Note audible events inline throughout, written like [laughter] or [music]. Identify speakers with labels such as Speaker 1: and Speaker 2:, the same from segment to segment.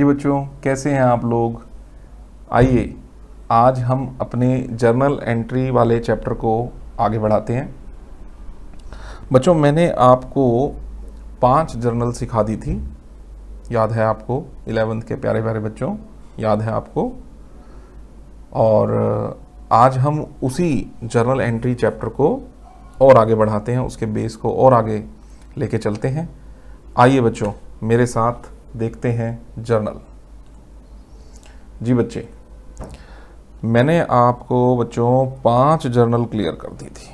Speaker 1: जी बच्चों, कैसे हैं आप लोग? आइए, आज हम अपने जर्नल एंट्री वाले चैप्टर को आगे बढ़ाते हैं। बच्चों, मैंने आपको पाँच जर्नल सिखा दी थी। याद है आपको? इलेवेंथ के प्यारे प्यारे बच्चों, याद है आपको? और आज हम उसी जर्नल एंट्री चैप्टर को और आगे बढ़ाते हैं, उसके बेस को और आगे लेके चलते हैं। आइए बच्चों, मेरे साथ देखते हैं जर्नल। जी बच्चे, मैंने आपको बच्चों पाँच जर्नल क्लियर कर दी थी।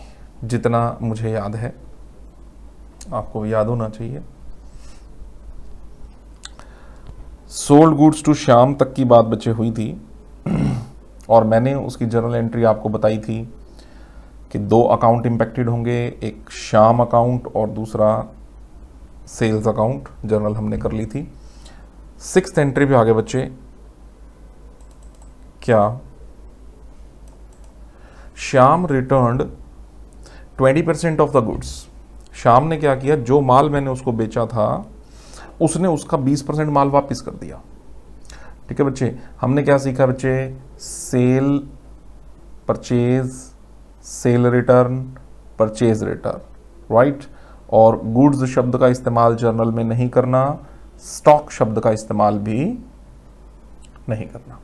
Speaker 1: जितना मुझे याद है, आपको याद होना चाहिए। सोल्ड गुड्स टू शाम तक की बात बच्चे हुई थी, और मैंने उसकी जर्नल एंट्री आपको बताई थी कि दो अकाउंट इंपेक्टेड होंगे, एक शाम अकाउंट और दूसरा सेल्स अकाउंट, जर्नल हमने कर ली थी। सिक्स एंट्री पे गए बच्चे। क्या? Shyam return 20 percent of the goods Shyam ने क्या किया? जो माल मैंने उसको बेचा था, उसने उसका 20 परसेंट माल वापस कर दिया। ठीक है बच्चे? हमने क्या सीखा बच्चे? Sale, purchase, sale return, purchase return. Right और गुड्स शब्द का इस्तेमाल जर्नल में नहीं करना स्टॉक शब्द का इस्तेमाल भी नहीं करना।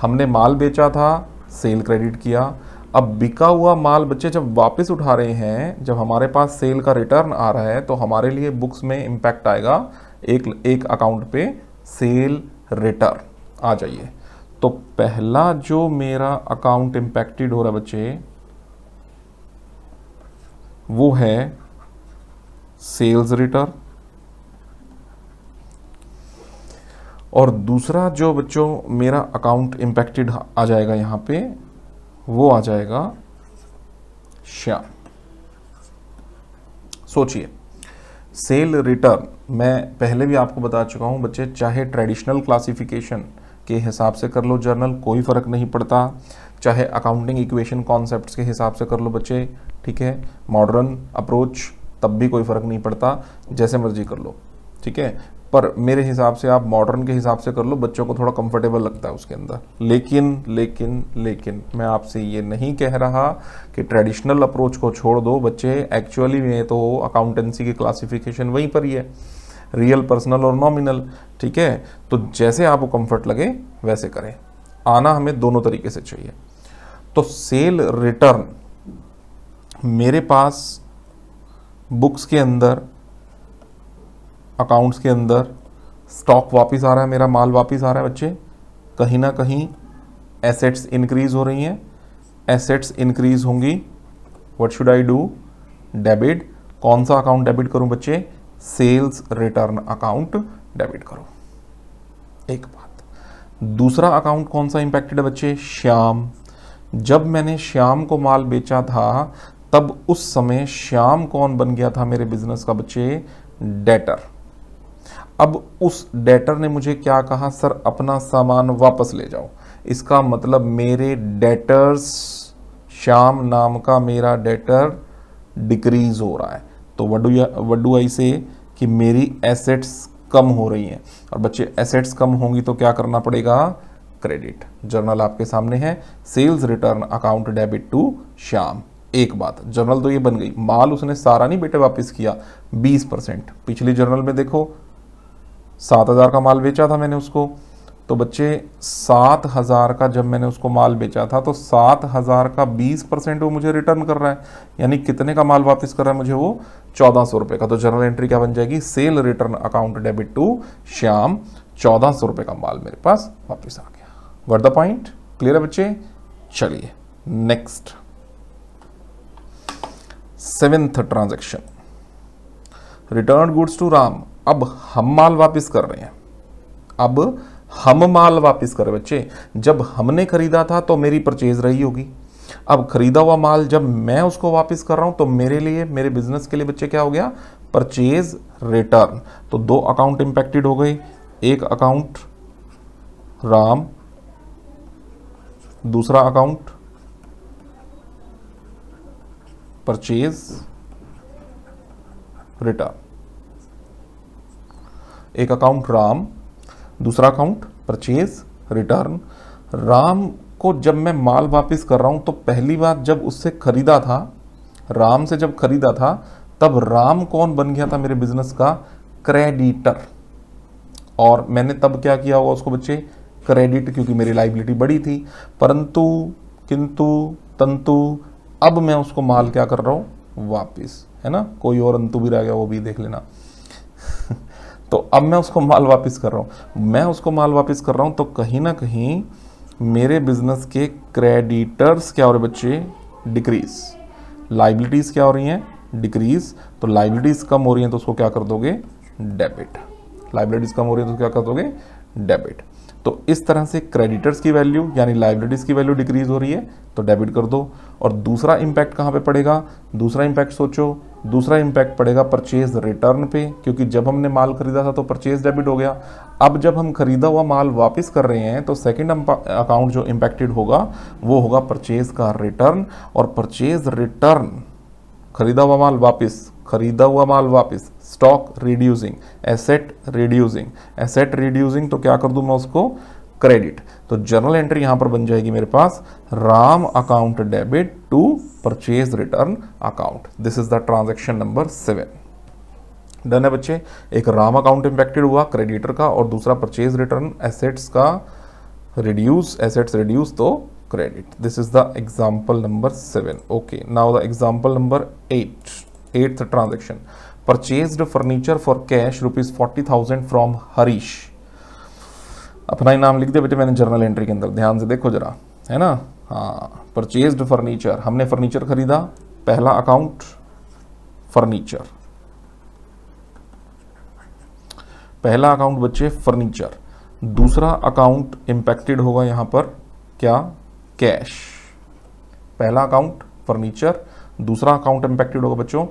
Speaker 1: हमने माल बेचा था, सेल क्रेडिट किया। अब बिका हुआ माल बच्चे जब वापस उठा रहे हैं, जब हमारे पास सेल का रिटर्न आ रहा है तो हमारे लिए बुक्स में इंपैक्ट आएगा। एक एक अकाउंट पे सेल रिटर्न। आ जाइए। तो पहला जो मेरा अकाउंट इंपैक्टेड हो रहा है बच्चे, वो है सेल्स रिटर्न। और दूसरा जो बच्चों मेरा अकाउंट इम्पैक्टेड आ जाएगा यहाँ पे, वो आ जाएगा श्याम। सोचिए सेल रिटर्न मैं पहले भी आपको बता चुका हूँ, बच्चे चाहे ट्रेडिशनल क्लासिफिकेशन के हिसाब से कर लो जर्नल कोई फ़र्क नहीं पड़ता। चाहे अकाउंटिंग इक्वेशन कॉन्सेप्ट्स के हिसाब से कर लो बच्चे, ठीक है? मॉडर्न अप्रोच तब भी कोई फ़र्क नहीं पड़ता, जैसे मर्ज़ी कर लो, ठीक है? पर मेरे हिसाब से आप मॉडर्न के हिसाब से कर लो, बच्चों को थोड़ा कंफर्टेबल लगता है उसके अंदर। लेकिन लेकिन लेकिन, मैं आपसे ये नहीं कह रहा कि ट्रेडिशनल अप्रोच को छोड़ दो, बच्चे। एक्चुअली में तो अकाउंटेंसी की क्लासिफिकेशन वहीं पर ही है। रियल पर्सनल और नॉमिनल ठीक है? तो जैसे आपको कंफर्ट लगे, वैसे करें। आना हमें दोनों तरीके से चाहिए। तो सेल रिटर्न मेरे पास बुक्स के अंदर अकाउंट्स के अंदर स्टॉक वापस आ रहा है, मेरा माल वापस आ रहा है बच्चे। कहीं ना कहीं एसेट्स इंक्रीज हो रही हैं। एसेट्स इंक्रीज होंगी। What should I do debit कौन सा अकाउंट डेबिट करूँ बच्चे? सेल्स रिटर्न अकाउंट डेबिट करो। एक बात। दूसरा अकाउंट कौन सा इंपैक्टेड है बच्चे? श्याम। जब मैंने श्याम को माल बेचा था, तब उस समय श्याम कौन बन गया था मेरे बिज़नेस का बच्चे? डेटर अब उस डेटर ने मुझे क्या कहा? सर, अपना सामान वापस ले जाओ। इसका मतलब मेरे डेटर्स श्याम नाम का मेरा डेटर डिक्रीज हो रहा है। तो वडू वडू आई से कि मेरी एसेट्स कम हो रही हैं। और बच्चे एसेट्स कम होंगी तो क्या करना पड़ेगा? क्रेडिट जर्नल आपके सामने है। Sales return account debit to Shyam. एक बात जर्नल तो ये बन गई। माल उसने सारा नहीं बेटे वापस किया। 20 परसेंट। पिछली जर्नल में देखो सात हज़ार का माल बेचा था मैंने उसको। तो बच्चे, सात हज़ार का जब मैंने उसको माल बेचा था तो सात हज़ार का बीस परसेंट वो मुझे रिटर्न कर रहा है। यानी कितने का माल वापस कर रहा है मुझे वो? चौदह सौ रुपये का। तो जनरल एंट्री क्या बन जाएगी? Sale return account debit to Shyam. चौदह सौ रुपये का माल मेरे पास वापस आ गया। वर्ड द पॉइंट क्लियर है बच्चे? चलिए next seventh transaction return goods to Ram अब हम माल वापस कर रहे हैं। अब हम माल वापस कर रहे बच्चे, जब हमने खरीदा था तो मेरी परचेज रही होगी। अब खरीदा हुआ माल जब मैं उसको वापस कर रहा हूँ तो मेरे लिए, मेरे बिज़नेस के लिए बच्चे क्या हो गया? Purchase return. तो दो अकाउंट इंपैक्टेड हो गए। एक अकाउंट राम, दूसरा अकाउंट परचेज रिटर्न। एक अकाउंट राम, दूसरा अकाउंट परचेज रिटर्न राम को जब मैं माल वापस कर रहा हूँ तो पहली बार जब उससे खरीदा था, राम से जब खरीदा था, तब राम कौन बन गया था मेरे बिज़नेस का? क्रेडिटर और मैंने तब क्या किया होगा उसको बच्चे? क्रेडिट क्योंकि मेरी लाइबिलिटी बड़ी थी। परंतु, किंतु, तंतु, अब मैं उसको माल क्या कर रहा हूँ? वापिस. है ना? कोई और अंतु भी रह गया, वो भी देख लेना। [laughs] तो अब मैं उसको माल वापस कर रहा हूँ। मैं उसको माल वापस कर रहा हूँ तो कहीं ना कहीं मेरे बिज़नेस के क्रेडिटर्स क्या हो रहे बच्चे? डिक्रीज लाइबिलिटीज क्या हो रही हैं? डिक्रीज तो लाइबिलिटीज कम हो रही हैं तो उसको क्या कर दोगे? डेबिट लाइबिलिटीज कम हो रही है तो क्या कर दोगे? डेबिट तो इस तरह से क्रेडिटर्स की वैल्यू यानी लाइबिलिटीज की वैल्यू डिक्रीज हो रही है तो डेबिट कर दो। और दूसरा इंपैक्ट कहाँ पे पड़ेगा? दूसरा इंपैक्ट सोचो। दूसरा इंपैक्ट पड़ेगा परचेज रिटर्न पे, क्योंकि जब हमने माल खरीदा था तो परचेज डेबिट हो गया। अब जब हम खरीदा हुआ माल वापस कर रहे हैं तो सेकंड अकाउंट जो इंपैक्टेड होगा, वो होगा परचेज का रिटर्न और परचेज रिटर्न खरीदा हुआ माल वापस खरीदा हुआ माल वापस stock reducing asset reducing asset reducing तो क्या कर दूँ मैं उसको? क्रेडिट तो जर्नल एंट्री यहाँ पर बन जाएगी मेरे पास, Ram account debit to purchase return account this is the transaction number seven done है बच्चे? एक राम अकाउंट इंपेक्टेड हुआ क्रेडिटर का, और दूसरा परचेज रिटर्न एसेट्स का रिड्यूस एसेट्स रिड्यूस तो credit this is the example number 7 okay, now the example number 8 eighth transaction. Purchased furniture for cash, rupees 40000 from harish. अपना ही नाम लिख दे बेटे, मैंने जर्नल एंट्री के अंदर। ध्यान से देखो जरा। है ना? हाँ। परचेज्ड फर्नीचर हमने फर्नीचर खरीदा। पहला अकाउंट फर्नीचर पहला अकाउंट बच्चे फर्नीचर दूसरा अकाउंट इंपैक्टेड होगा यहाँ पर। क्या? कैश पहला अकाउंट फर्नीचर दूसरा अकाउंट इंपैक्टेड होगा बच्चों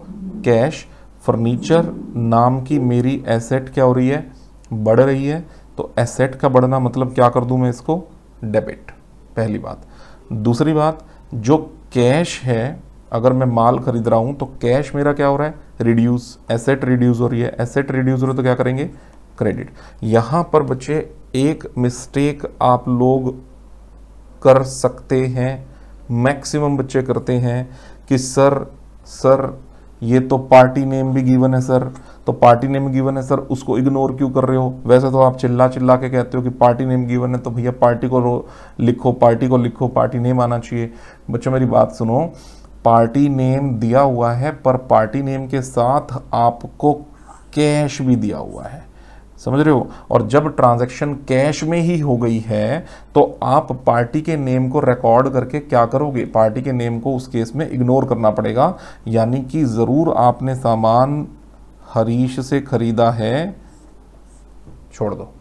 Speaker 1: कैश फर्नीचर नाम की मेरी एसेट क्या हो रही है? बढ़ रही है। तो एसेट का बढ़ना मतलब क्या कर दूँ मैं इसको? डेबिट पहली बात। दूसरी बात, जो कैश है, अगर मैं माल खरीद रहा हूँ तो कैश मेरा क्या हो रहा है? रिड्यूस एसेट रिड्यूस हो रही है। एसेट रिड्यूस हो रही है तो क्या करेंगे? क्रेडिट यहाँ पर बच्चे, एक मिस्टेक आप लोग कर सकते हैं मैक्सिमम बच्चे करते हैं। कि सर सर, ये तो पार्टी नेम भी गिवन है, सर। तो पार्टी नेम गिवन है, सर, उसको इग्नोर क्यों कर रहे हो? वैसे तो आप चिल्ला चिल्ला के कहते हो कि पार्टी नेम गिवन है तो भैया पार्टी को लिखो, पार्टी को लिखो, पार्टी नेम आना चाहिए। बच्चों, मेरी बात सुनो। पार्टी नेम दिया हुआ है, पर पार्टी नेम के साथ आपको कैश भी दिया हुआ है। समझ रहे हो? और जब ट्रांजैक्शन कैश में ही हो गई है तो आप पार्टी के नेम को रिकॉर्ड करके क्या करोगे? पार्टी के नेम को उस केस में इग्नोर करना पड़ेगा। यानी कि ज़रूर आपने सामान हरीश से खरीदा है, छोड़ दो।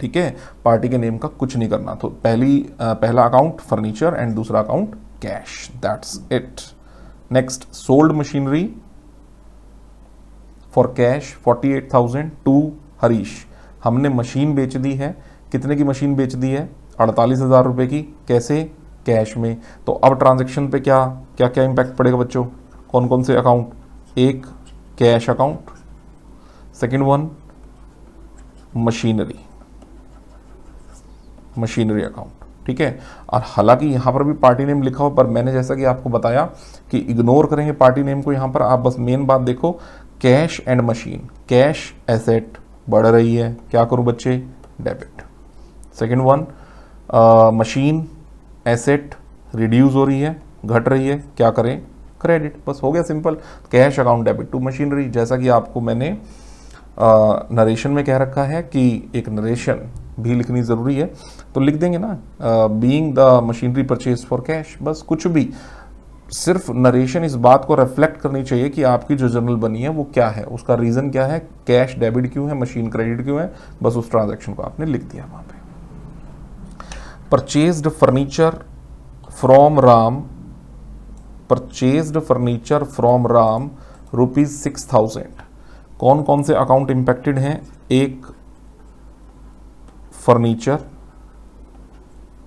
Speaker 1: ठीक है? पार्टी के नेम का कुछ नहीं करना। तो पहली पहला अकाउंट फर्नीचर एंड दूसरा account cash that's it next sold machinery for cash forty eight thousand to Harish हमने मशीन बेच दी है। कितने की मशीन बेच दी है? अड़तालीस हज़ार रुपये की। कैसे? कैश में। तो अब ट्रांजेक्शन पे क्या? क्या क्या इम्पैक्ट पड़ेगा बच्चों? कौन कौन से अकाउंट एक cash account second one machinery machinery account ठीक है? और हालाँकि यहाँ पर भी पार्टी नेम लिखा हो, पर मैंने जैसा कि आपको बताया कि इग्नोर करेंगे पार्टी नेम को यहाँ पर। आप बस मेन बात देखो। Cash and machine. Cash asset बढ़ रही है। क्या करूँ बच्चे? Debit. Second one machine, asset reduce हो रही है, घट रही है। क्या करें? क्रेडिट। बस हो गया simple. Cash account debit to machinery. जैसा कि आपको मैंने नरेशन में कह रखा है कि एक नरेशन भी लिखनी ज़रूरी है। तो लिख देंगे ना being the machinery purchase for cash बस कुछ भी। सिर्फ़ नरेशन इस बात को रिफ्लेक्ट करनी चाहिए कि आपकी जो जर्नल बनी है, वो क्या है? उसका रीज़न क्या है? कैश डेबिट क्यों है? मशीन क्रेडिट क्यों है? बस उस ट्रांजेक्शन को आपने लिख दिया वहाँ पे। Purchased furniture from Ram purchased furniture from Ram rupees six thousand कौन कौन से अकाउंट इंपेक्टेड हैं? एक फर्नीचर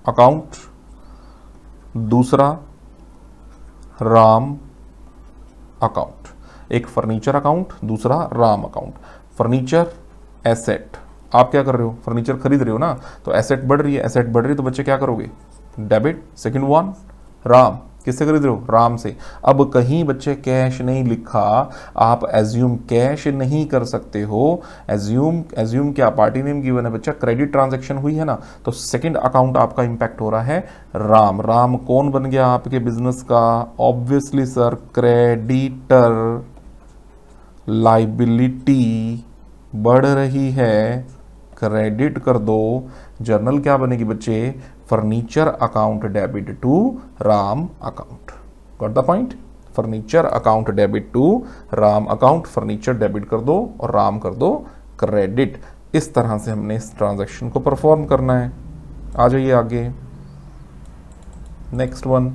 Speaker 1: अकाउंट दूसरा राम अकाउंट। एक फर्नीचर अकाउंट, दूसरा राम अकाउंट। Furniture asset. आप क्या कर रहे हो? फर्नीचर खरीद रहे हो ना? तो एसेट बढ़ रही है, एसेट बढ़ रही है तो बच्चे क्या करोगे? Debit, second one, Ram. किससे खरीद रहे हो? राम से। अब कहीं बच्चे कैश नहीं लिखा, आप एज्यूम कैश नहीं कर सकते हो। एज्यूम एज्यूम क्या पार्टी नेम गिवन है बच्चा क्रेडिट ट्रांजैक्शन हुई है ना तो सेकंड अकाउंट आपका इंपैक्ट हो रहा है राम। राम कौन बन गया आपके बिज़नेस का? ऑब्वियसली सर क्रेडिटर लाइबिलिटी बढ़ रही है। क्रेडिट कर दो। जर्नल क्या बनेगी बच्चे? Furniture account debit to Ram account got the point furniture account debit to Ram account furniture debit कर दो और राम कर दो क्रेडिट इस तरह से हमने इस ट्रांजैक्शन को परफॉर्म करना है। आ जाइए आगे। Next one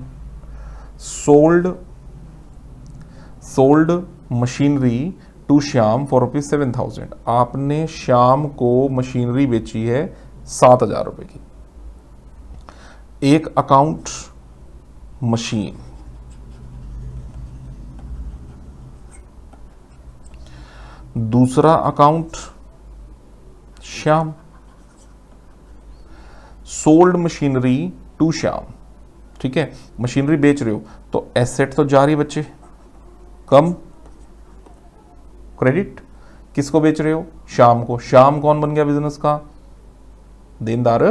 Speaker 1: sold sold machinery to Shyam for rupees seven thousand आपने श्याम को मशीनरी बेची है सात हज़ार रुपए की। एक अकाउंट मशीन। दूसरा account Shyam. Sold machinery to Shyam. ठीक है? मशीनरी बेच रहे हो तो एसेट तो जा रही बच्चे। कम क्रेडिट किसको बेच रहे हो? शाम को। शाम कौन बन गया बिज़नेस का? देनदार,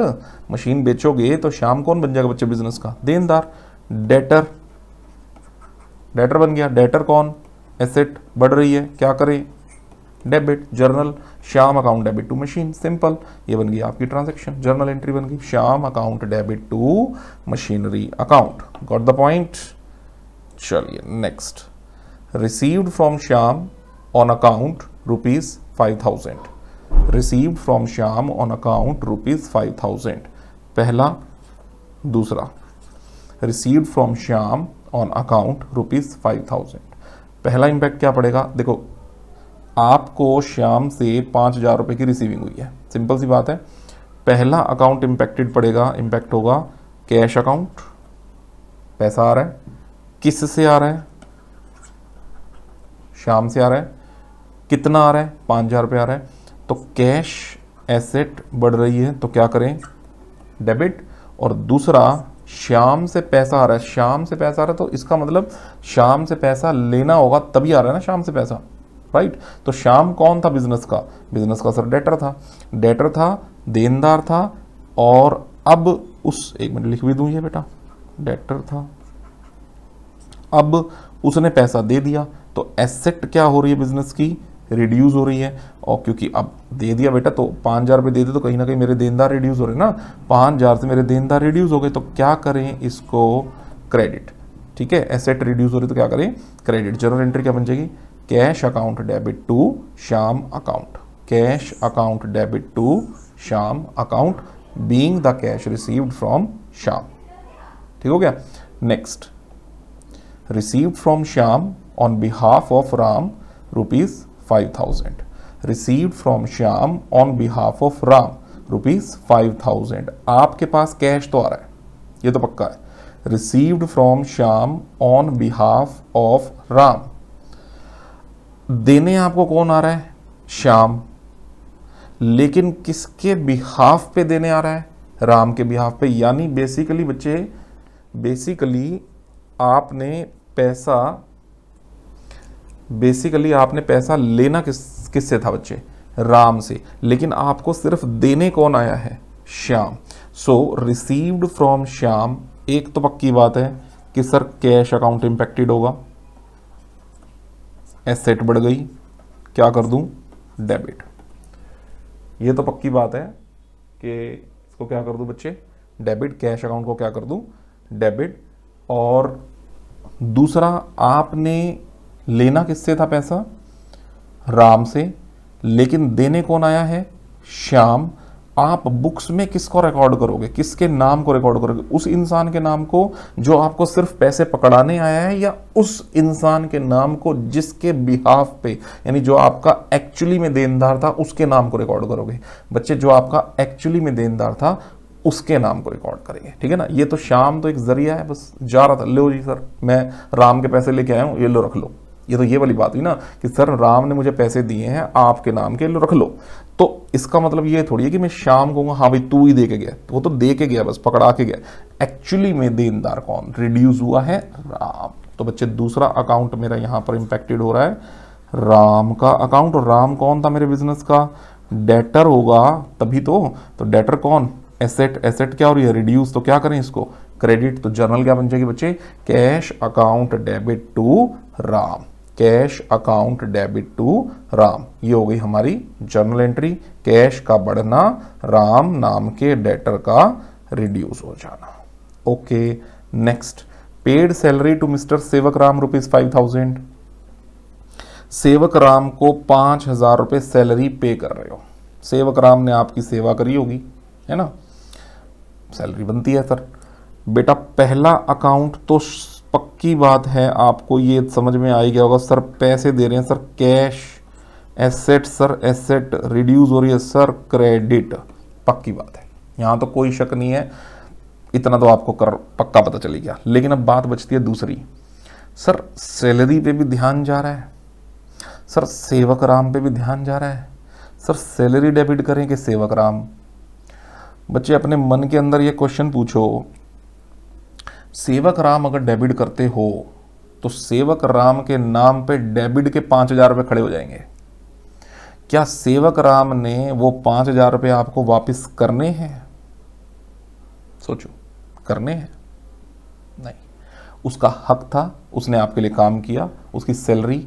Speaker 1: मशीन बेचोगे तो शाम कौन बन जाएगा बच्चे बिज़नेस का? देनदार डेटर डेटर बन गया। डेटर कौन? एसेट बढ़ रही है। क्या करें? Debit journal Shyam account debit to machine simple ये बन गई आपकी ट्रांजेक्शन जर्नल एंट्री बन गई। Shyam account debit to machinery account got the point चलिए next received from Shyam on account rupees five thousand received from Shyam on account rupees five thousand पहला, दूसरा received from Shyam on account rupees five thousand पहला impact क्या पड़ेगा? देखो, आपको श्याम से पाँच हज़ार रुपए की रिसीविंग हुई है। सिंपल सी बात है। पहला अकाउंट इंपैक्टेड पड़ेगा इंपैक्ट होगा कैश अकाउंट पैसा आ रहा है। किस से आ रहा है? श्याम से आ रहा है। कितना आ रहा है? पाँच हज़ार रुपये आ रहा है। तो कैश एसेट बढ़ रही है तो क्या करें? डेबिट। और दूसरा शाम से पैसा आ रहा है शाम से पैसा आ रहा है तो इसका मतलब शाम से पैसा लेना होगा, तभी आ रहा है ना शाम से पैसा राइट तो शाम कौन था बिज़नेस का? बिज़नेस का सर डेटर था। डेटर था, देनदार था, और अब उस, एक मिनट लिख भी दूँ ये बेटा, डेटर था। अब उसने पैसा दे दिया तो एसेट क्या हो रही है बिज़नेस की? रिड्यूस हो रही है। और क्योंकि अब दे दिया बेटा तो पाँच हज़ार रुपये दे दे तो कहीं ना कहीं मेरे देनदार रिड्यूस हो रहे ना। पाँच हज़ार से मेरे देनदार रिड्यूस हो गए तो क्या करें इसको? क्रेडिट ठीक है? एसेट रिड्यूस हो रही तो क्या करें? क्रेडिट जर्नल एंट्री क्या बन जाएगी? Cash account debit to Shyam account cash account debit to Shyam account being the cash received from Shyam ठीक हो गया? Next received from Shyam on behalf of Ram rupees five thousand received from Shyam on behalf of Ram rupees five thousand आपके पास cash तो आ रहा है। ये तो पक्का है। Received from Shyam on behalf of Ram देने आपको कौन आ रहा है? श्याम लेकिन किसके बिहाफ पे देने आ रहा है? राम के बिहाफ पे। यानी बेसिकली बच्चे बेसिकली आपने पैसा बेसिकली आपने पैसा लेना किस, किससे था बच्चे? राम से। लेकिन आपको सिर्फ़ देने कौन आया है? Shyam. So received from Shyam, एक तो पक्की बात है कि सर कैश अकाउंट इंपेक्टेड होगा। एसेट बढ़ गई। क्या कर दूँ? डेबिट ये तो पक्की बात है कि इसको क्या कर दूँ बच्चे? डेबिट कैश अकाउंट को क्या कर दूँ? डेबिट और दूसरा, आपने लेना किससे था पैसा? राम से। लेकिन देने कौन आया है? श्याम। आप बुक्स में किसको रिकॉर्ड करोगे? किसके नाम को रिकॉर्ड करोगे? उस इंसान के नाम को जो आपको सिर्फ़ पैसे पकड़ाने आया है या उस इंसान के नाम को जिसके बिहाफ पे, यानी जो आपका एक्चुअली में देनदार था, उसके नाम को रिकॉर्ड करोगे? बच्चे, जो आपका एक्चुअली में देनदार था, उसके नाम को रिकॉर्ड करेंगे। ठीक है ना? ये तो शाम तो एक ज़रिया है, बस जा रहा था। लो जी सर, मैं राम के पैसे लेके आया हूँ, ये लो, रख लो। ये तो ये वाली बात हुई ना कि सर राम ने मुझे पैसे दिए हैं, आपके नाम के लो, रख लो। तो इसका मतलब ये थोड़ी है कि मैं शाम को हाँ भाई तू ही दे के गया। तो वो तो दे के गया बस, पकड़ा के गया। एक्चुअली में देनदार कौन? रिड्यूस हुआ है राम। तो बच्चे, दूसरा अकाउंट मेरा यहाँ पर इंपेक्टेड हो रहा है। राम का अकाउंट और राम कौन था मेरे बिज़नेस का? डेटर होगा तभी तो। तो डेटर कौन? एसेट एसेट क्या हो रही है? रिड्यूस तो क्या करें इसको? क्रेडिट तो जर्नल क्या बन जाएगी बच्चे? Cash account debit to Ram. Cash account debit to Ram. ये हो गई हमारी जर्नल एंट्री। कैश का बढ़ना, राम नाम के डेटर का रिड्यूस हो जाना। Okay next paid salary to mister Sevak Ram rupees five thousand सेवक राम को पाँच हज़ार रुपए सैलरी पे कर रहे हो। सेवक राम ने आपकी सेवा करी होगी, है ना? सैलरी बनती है सर बेटा, पहला अकाउंट तो पक्की बात है, आपको ये समझ में आ गया होगा, सर पैसे दे रहे हैं, sir cash, asset, sir asset reduce हो रही है, सर क्रेडिट, पक्की बात है। यहाँ तो कोई शक नहीं है, इतना तो आपको कर, पक्का पता चली गया। लेकिन अब बात बचती है दूसरी। सर सैलरी पे भी ध्यान जा रहा है, सर सेवक राम पे भी ध्यान जा रहा है, सर सैलरी डेबिट करें कि सेवक राम? बच्चे, अपने मन के अंदर ये क्वेश्चन पूछो सेवक राम अगर डेबिट करते हो तो सेवक राम के नाम पे डेबिट के पाँच हज़ार रुपये खड़े हो जाएँगे। क्या सेवक राम ने वो पाँच हज़ार रुपये आपको वापस करने हैं? सोचो, करने हैं? नहीं। उसका हक था, उसने आपके लिए काम किया, उसकी सैलरी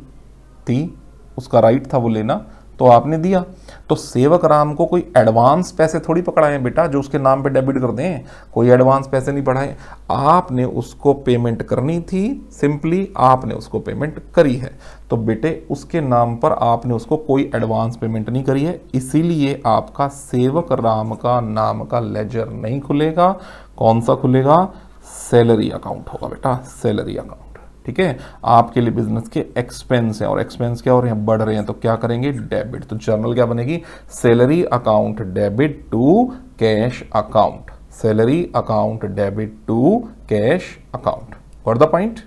Speaker 1: थी, उसका राइट था वो लेना तो आपने दिया। तो सेवक राम को कोई एडवांस पैसे थोड़ी पकड़ाए बेटा, जो उसके नाम पे डेबिट कर दें। कोई एडवांस पैसे नहीं पढ़ाए। आपने उसको पेमेंट करनी थी सिंपली आपने उसको पेमेंट करी है। तो बेटे, उसके नाम पर आपने उसको कोई एडवांस पेमेंट नहीं करी है। इसीलिए आपका सेवक राम का नाम का लेजर नहीं खुलेगा। कौन सा खुलेगा? सैलरी अकाउंट होगा बेटा सैलरी अकाउंट ठीक है? आपके लिए बिज़नेस के एक्सपेंस है और एक्सपेंस क्या हो रहे हैं? बढ़ रहे हैं तो क्या करेंगे? डेबिट तो जर्नल क्या बनेगी? Salary account debit to cash account salary account debit to cash account और द पॉइंट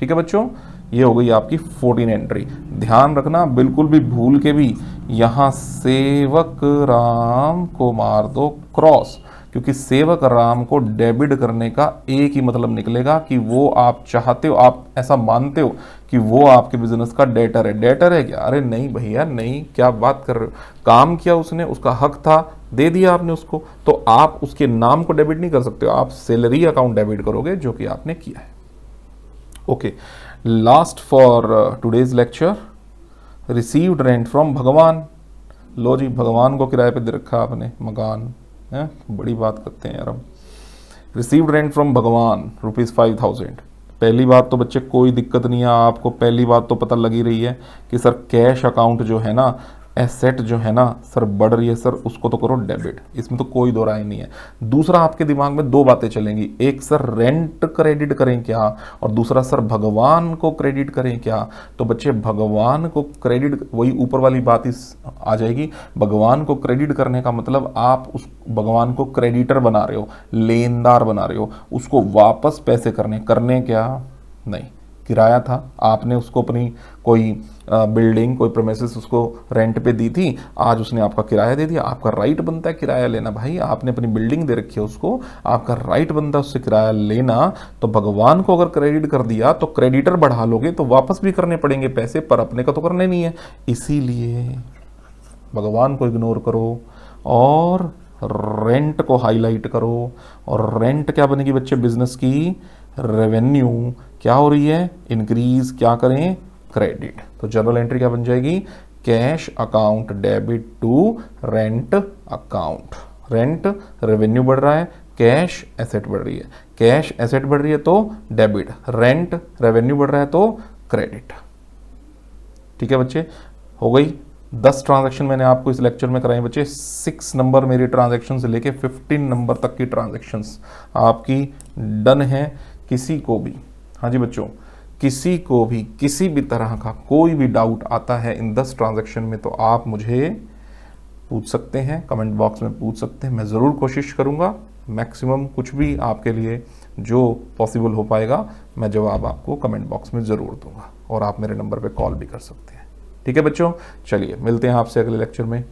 Speaker 1: ठीक है बच्चों? ये हो गई आपकी फोर्टीन एंट्री ध्यान रखना, बिल्कुल भी भूल के भी यहाँ सेवक राम को मार दो क्रॉस क्योंकि सेवक राम को डेबिट करने का एक ही मतलब निकलेगा कि वो आप चाहते हो, आप ऐसा मानते हो कि वो आपके बिज़नेस का डेटर है। डेटर है क्या? अरे नहीं भैया, नहीं। क्या बात कर रहे हो? काम किया उसने, उसका हक था, दे दिया आपने उसको। तो आप उसके नाम को डेबिट नहीं कर सकते हो। आप सैलरी अकाउंट डेबिट करोगे, जो कि आपने किया है। Okay last for today's lecture received rent from Bhagwan लो जी भगवान को किराए पे दे रखा आपने, मकान। है? बड़ी बात करते हैं यार हम। Received rent from Bhagwan rupees five thousand पहली बात तो बच्चे, कोई दिक्कत नहीं है, आपको पहली बात तो पता लगी रही है कि सर कैश अकाउंट जो है ना एसेट जो है ना, सर, बढ़ रही है, सर, उसको तो करो डेबिट। इसमें तो कोई दो राय नहीं है। दूसरा आपके दिमाग में दो बातें चलेंगी। एक, सर, रेंट क्रेडिट करें क्या? और दूसरा, सर, भगवान को क्रेडिट करें क्या? तो बच्चे, भगवान को क्रेडिट, वही ऊपर वाली बात इस आ जाएगी। भगवान को क्रेडिट करने का मतलब आप उस भगवान को क्रेडिटर बना रहे हो, लेनदार बना रहे हो। उसको वापस पैसे करने करने क्या? नहीं। किराया था, आपने उसको अपनी कोई बिल्डिंग, कोई प्रोमेसिस उसको रेंट पे दी थी, आज उसने आपका किराया दे दिया, आपका राइट बनता है किराया लेना। भाई, आपने अपनी बिल्डिंग दे रखी है उसको, आपका राइट बनता है उससे किराया लेना तो भगवान को अगर क्रेडिट कर दिया तो क्रेडिटर बढ़ा लोगे तो वापस भी करने पड़ेंगे पैसे, पर अपने का तो करने नहीं है। इसीलिए भगवान को इग्नोर करो और रेंट को हाईलाइट करो। और रेंट क्या बनेगी बच्चे? बिज़नेस की रेवेन्यू क्या हो रही है? इंक्रीज क्या करें? क्रेडिट तो जनरल एंट्री क्या बन जाएगी? Cash account debit to rent account rent revenue बढ़ रहा है कैश एसेट बढ़ रही है. कैश एसेट बढ़ रही है तो डेबिट रेंट रेवेन्यू बढ़ रहा है तो क्रेडिट ठीक है बच्चे? हो गई? दस ट्रांजैक्शन मैंने आपको इस लेक्चर में कराई बच्चे. सिक्स नंबर मेरी ट्रांजैक्शन से लेके फिफ्टीन नंबर तक की ट्रांजैक्शंस आपकी डन है. किसी को भी हाँ जी बच्चों, किसी को भी, किसी भी तरह का कोई भी डाउट आता है इन दस ट्रांजेक्शन में तो आप मुझे पूछ सकते हैं कमेंट बॉक्स में पूछ सकते हैं, मैं ज़रूर कोशिश करूँगा। मैक्सिमम कुछ भी आपके लिए जो पॉसिबल हो पाएगा, मैं जवाब आपको कमेंट बॉक्स में ज़रूर दूँगा और आप मेरे नंबर पे कॉल भी कर सकते हैं। ठीक है बच्चों? चलिए, मिलते हैं आपसे अगले लेक्चर में।